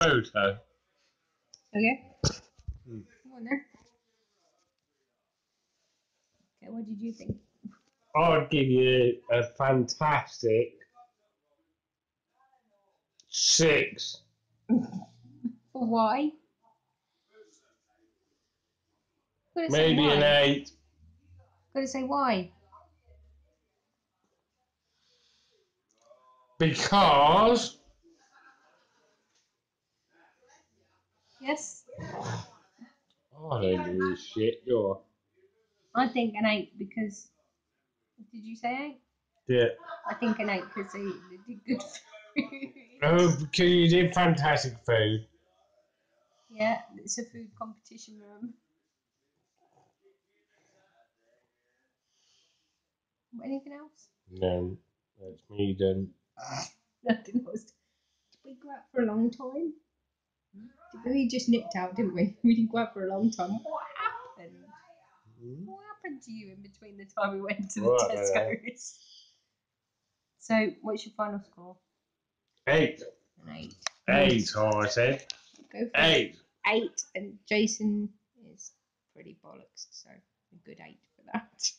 photo. Okay. Hmm. Come on then. Okay, what did you think? I'd give you a fantastic six. Why? Gotta say Maybe why. an eight. Gotta say why. Because Yes. I don't give a shit, do I think an eight because. Did you say eight? Yeah. I think an eight because they, they did good food. Oh, because you did fantastic food. yeah, it's a food competition room. Anything else? No, that's me done. Nothing else. Did we go out for a long time? Did we just nipped out, didn't we? We didn't go out for a long time. What happened? Hmm? What happened to you in between the time we went to the Well, I don't. Tesco's? So, what's your final score? Eight. An eight. Eight, oh, I said. Go for it. Eight. Eight, and Jason is pretty bollocks, so a good eight for that.